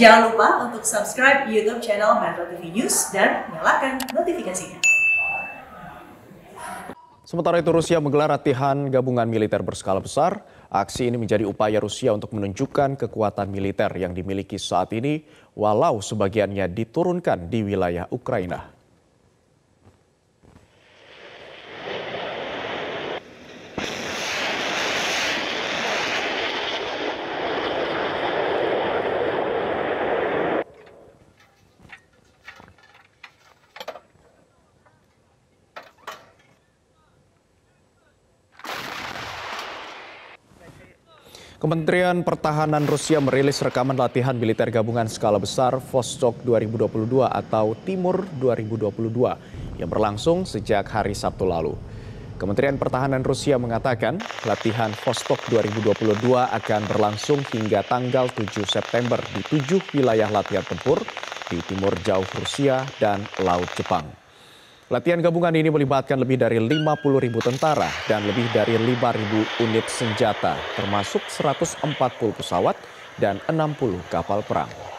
Jangan lupa untuk subscribe YouTube channel Metro TV News dan nyalakan notifikasinya. Sementara itu Rusia menggelar latihan gabungan militer berskala besar. Aksi ini menjadi upaya Rusia untuk menunjukkan kekuatan militer yang dimiliki saat ini walau sebagiannya diturunkan di wilayah Ukraina. Kementerian Pertahanan Rusia merilis rekaman latihan militer gabungan skala besar Vostok 2022 atau Timur 2022 yang berlangsung sejak hari Sabtu lalu. Kementerian Pertahanan Rusia mengatakan latihan Vostok 2022 akan berlangsung hingga tanggal 7 September di tujuh wilayah latihan tempur di timur jauh Rusia dan Laut Jepang. Latihan gabungan ini melibatkan lebih dari 50 ribu tentara dan lebih dari 5 ribu unit senjata, termasuk 140 pesawat dan 60 kapal perang.